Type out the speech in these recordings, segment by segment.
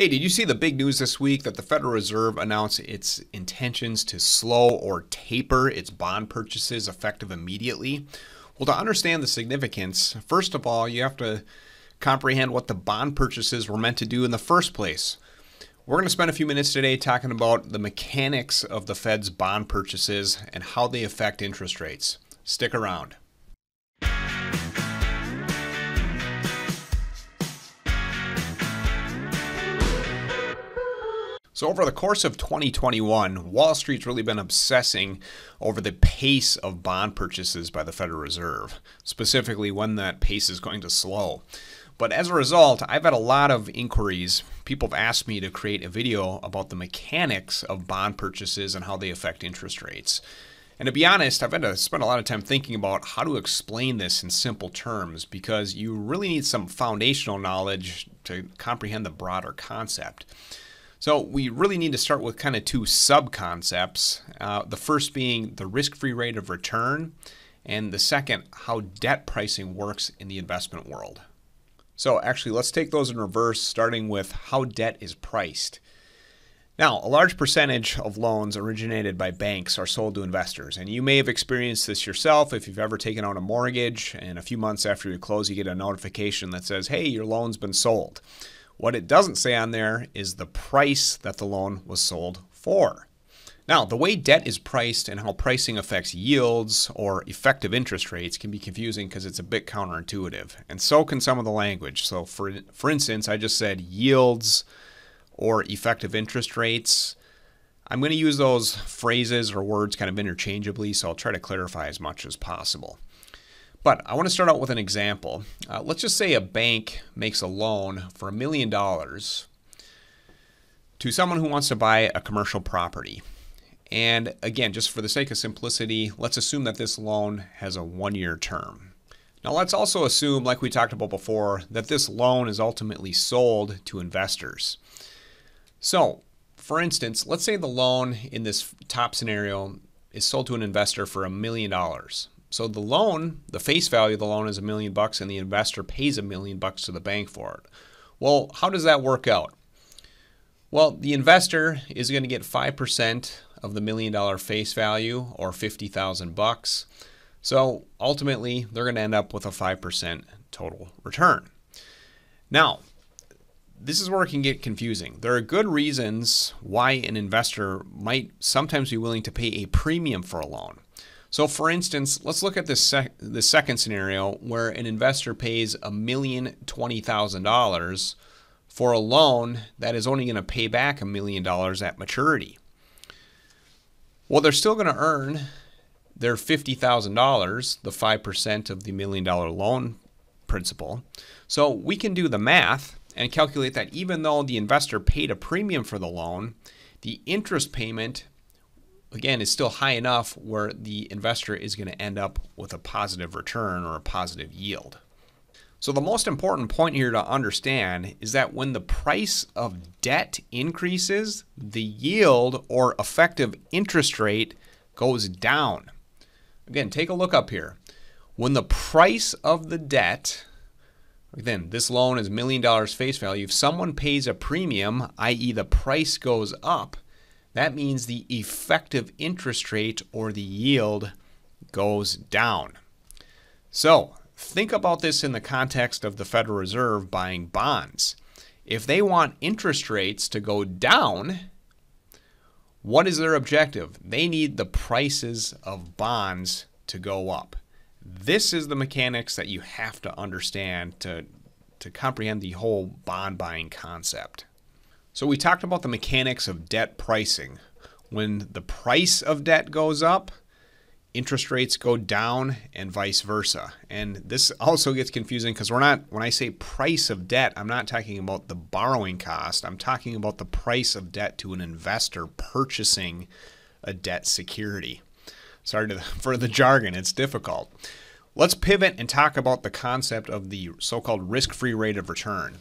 Hey, did you see the big news this week that the Federal Reserve announced its intentions to slow or taper its bond purchases effective immediately? Well, to understand the significance, first of all, you have to comprehend what the bond purchases were meant to do in the first place. We're going to spend a few minutes today talking about the mechanics of the Fed's bond purchases and how they affect interest rates. Stick around. So, over the course of 2021, Wall Street's really been obsessing over the pace of bond purchases by the Federal Reserve, specifically when that pace is going to slow. But as a result, I've had a lot of inquiries. People have asked me to create a video about the mechanics of bond purchases and how they affect interest rates. And to be honest, I've had to spend a lot of time thinking about how to explain this in simple terms because you really need some foundational knowledge to comprehend the broader concept. So we really need to start with kind of two sub concepts. Uh, the first being the risk free rate of return, and the second, how debt pricing works in the investment world. So actually, let's take those in reverse, starting with how debt is priced. Now, a large percentage of loans originated by banks are sold to investors, and you may have experienced this yourself if you've ever taken out a mortgage and a few months after you close, you get a notification that says, hey, your loan's been sold. What it doesn't say on there is the price that the loan was sold for. Now, the way debt is priced and how pricing affects yields or effective interest rates can be confusing because it's a bit counterintuitive, and so can some of the language. So, for, for instance, I just said yields or effective interest rates. I'm going to use those phrases or words kind of interchangeably, so I'll try to clarify as much as possible. But I want to start out with an example. Uh, let's just say a bank makes a loan for a million dollars to someone who wants to buy a commercial property. And again, just for the sake of simplicity, let's assume that this loan has a one year term. Now, let's also assume, like we talked about before, that this loan is ultimately sold to investors. So, for instance, let's say the loan in this top scenario is sold to an investor for a million dollars. So the loan, the face value of the loan is a million bucks, and the investor pays a million bucks to the bank for it. Well, how does that work out? Well, the investor is going to get 5% of the million dollar face value or 50,000 bucks. So ultimately, they're going to end up with a 5% total return. Now, this is where it can get confusing. There are good reasons why an investor might sometimes be willing to pay a premium for a loan. So, for instance, let's look at this sec- the second scenario where an investor pays a million twenty thousand dollars for a loan that is only going to pay back a million dollars at maturity. Well, they're still going to earn their $50,000, the 5% of the million dollar loan principal. So we can do the math and calculate that even though the investor paid a premium for the loan, the interest payment again is still high enough where the investor is going to end up with a positive return or a positive yield. So the most important point here to understand is that when the price of debt increases, the yield or effective interest rate goes down. Again, take a look up here. When the price of the debt, again, this loan is million dollars face value, if someone pays a premium, i.e., the price goes up, that means the effective interest rate or the yield goes down. So think about this in the context of the Federal Reserve buying bonds. If they want interest rates to go down, what is their objective? They need the prices of bonds to go up. This is the mechanics that you have to understand to, to comprehend the whole bond buying concept. So we talked about the mechanics of debt pricing. When the price of debt goes up, interest rates go down and vice versa. And this also gets confusing because we're not, when I say price of debt, I'm not talking about the borrowing cost. I'm talking about the price of debt to an investor purchasing a debt security. Sorry the, for the jargon, it's difficult. Let's pivot and talk about the concept of the so called risk free rate of return.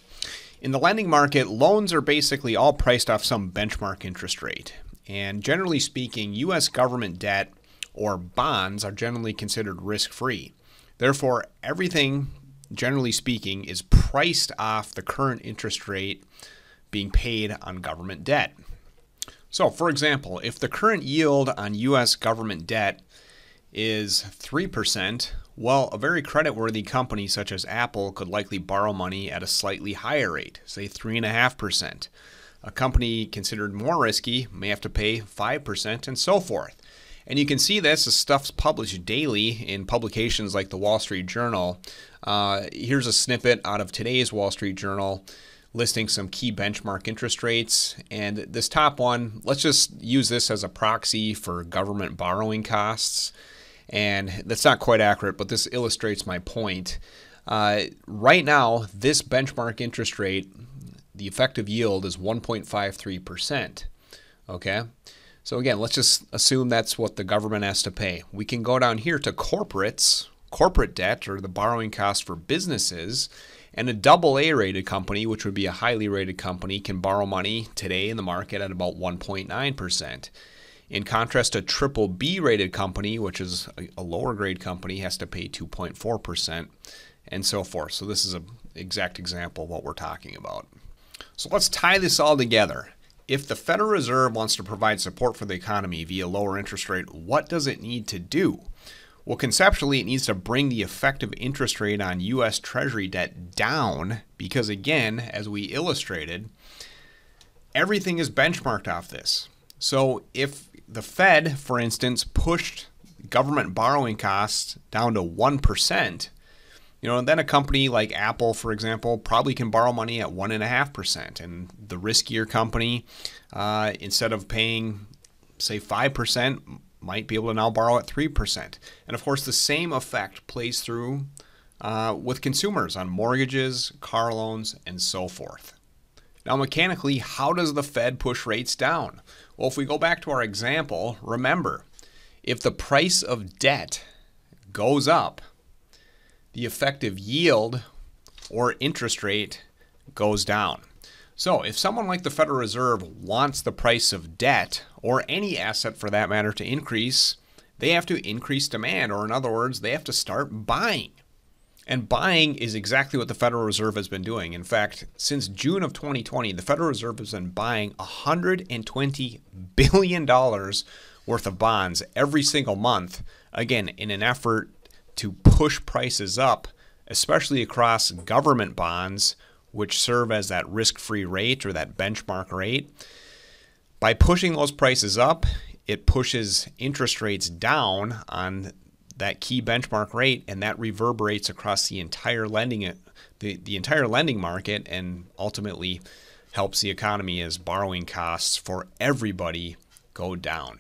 In the lending market, loans are basically all priced off some benchmark interest rate. And generally speaking, U.S. government debt or bonds are generally considered risk free. Therefore, everything, generally speaking, is priced off the current interest rate being paid on government debt. So, for example, if the current yield on U.S. government debt is 3%, well, a very creditworthy company such as Apple could likely borrow money at a slightly higher rate, say 3.5%. A company considered more risky may have to pay 5%, and so forth. And you can see this as stuff's published daily in publications like the Wall Street Journal. Uh, here's a snippet out of today's Wall Street Journal listing some key benchmark interest rates. And this top one, let's just use this as a proxy for government borrowing costs. And that's not quite accurate, but this illustrates my point. Uh, right now, this benchmark interest rate, the effective yield is 1.53%. Okay? So again, let's just assume that's what the government has to pay. We can go down here to corporates, corporate debt, or the borrowing cost for businesses. And a double A rated company, which would be a highly rated company, can borrow money today in the market at about 1.9%. In contrast, a triple B rated company, which is a lower grade company, has to pay 2.4% and so forth. So this is an exact example of what we're talking about. So let's tie this all together. If the Federal Reserve wants to provide support for the economy via lower interest rate, what does it need to do? Well, conceptually, it needs to bring the effective interest rate on U.S. Treasury debt down because, again, as we illustrated, everything is benchmarked off this. So if the Fed, for instance, pushed government borrowing costs down to 1%, you know, then a company like Apple, for example, probably can borrow money at 1.5%. And the riskier company, uh, instead of paying, say, 5%, might be able to now borrow at 3%. And of course, the same effect plays through uh, with consumers on mortgages, car loans, and so forth. Now, mechanically, how does the Fed push rates down? Well, if we go back to our example, remember, if the price of debt goes up, the effective yield or interest rate goes down. So, if someone like the Federal Reserve wants the price of debt or any asset for that matter to increase, they have to increase demand, or in other words, they have to start buying. And buying is exactly what the Federal Reserve has been doing. In fact, since June of 2020, the Federal Reserve has been buying $120 billion worth of bonds every single month, again, in an effort to push prices up, especially across government bonds, which serve as that risk free rate or that benchmark rate. By pushing those prices up, it pushes interest rates down on that key benchmark rate, and that reverberates across the entire lending the, the entire lending market, and ultimately helps the economy as borrowing costs for everybody go down.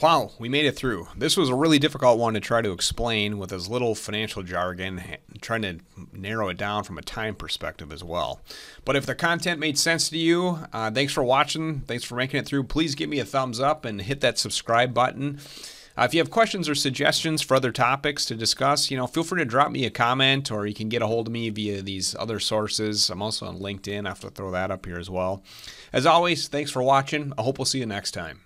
Wow, we made it through. This was a really difficult one to try to explain with as little financial jargon, trying to narrow it down from a time perspective as well. But if the content made sense to you, uh, thanks for watching. Thanks for making it through. Please give me a thumbs up and hit that subscribe button. Uh, if you have questions or suggestions for other topics to discuss, you know, feel free to drop me a comment or you can get a hold of me via these other sources. I'm also on LinkedIn. I have to throw that up here as well. As always, thanks for watching. I hope we'll see you next time.